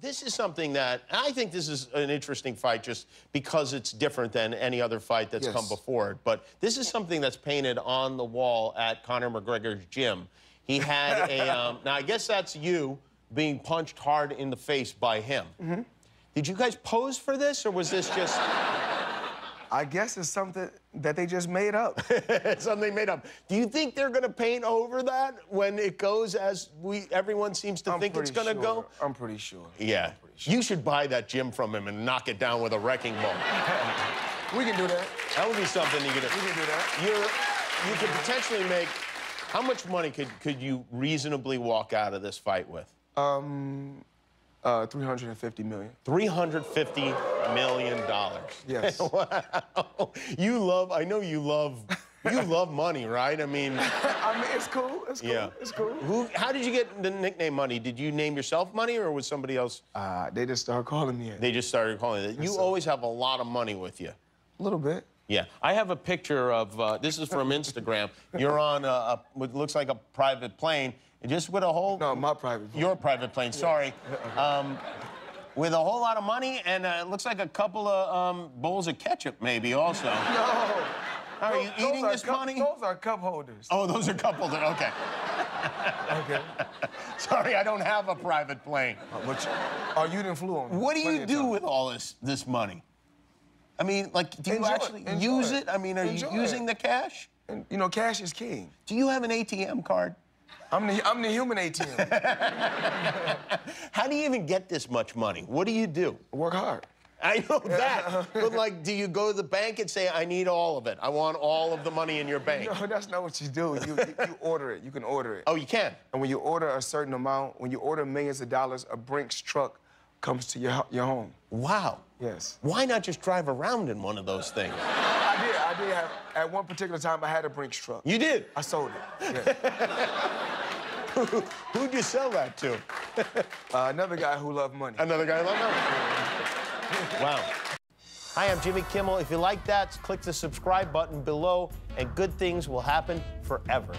this is something that I think this is an interesting fight just because it's different than any other fight that's Yes. come before it. But this is something that's painted on the wall at Conor McGregor's gym. He had a um, now I guess that's you being punched hard in the face by him. Mm-hmm. Did you guys pose for this, or was this just I guess it's something that they just made up. something they made up? Do you think they're going to paint over that when it goes as we everyone seems to I'm think it's going to sure. go? I'm pretty sure. Yeah. Pretty sure. You should buy that gym from him and knock it down with a wrecking ball. We can do that. That would be something you could. do. We can do that. You're, you could potentially make. How much money could could you reasonably walk out of this fight with? Um, uh, 350 million. Three hundred fifty million dollars. Yes. wow. You love. I know you love. You love money, right? I mean, I mean, it's cool. It's cool. yeah. It's cool. Who? How did you get the nickname Money? Did you name yourself Money, or was somebody else? Uh, they just started calling me it. They just started calling it. You sir. always have a lot of money with you. A little bit. Yeah, I have a picture of uh, this is from Instagram. You're on a, a what looks like a private plane, just with a whole No, my private. your private plane. Sorry, um, with a whole lot of money and uh, it looks like a couple of um, bowls of ketchup, maybe also. No. Are you eating are this cup, money? Those are cup holders. Oh, those are cup holders. okay. Okay. Sorry, I don't have a private plane. Uh, but you, oh, you didn't flew on. What do you do with all this this money? I mean, like, do you Enjoy actually use it. it? I mean, are Enjoy you it. using the cash? And, you know, cash is king. Do you have an ATM card? I'm the I'm the human ATM. How do you even get this much money? What do you do? Work hard. I know that. but like, do you go to the bank and say, I need all of it? I want all of the money in your bank. No, that's not what you do. You, you order it. You can order it. Oh, you can? And when you order a certain amount, when you order millions of dollars, a Brinks truck comes to your your home. Wow. Yes. Why not just drive around in one of those things? I did. I did have. At one particular time, I had a Brinks truck. You did? I sold it. Yeah. Who'd you sell that to? uh, another guy who loved money. Another guy who loved money. wow. Hi, I'm Jimmy Kimmel. If you like that, click the subscribe button below, and good things will happen forever.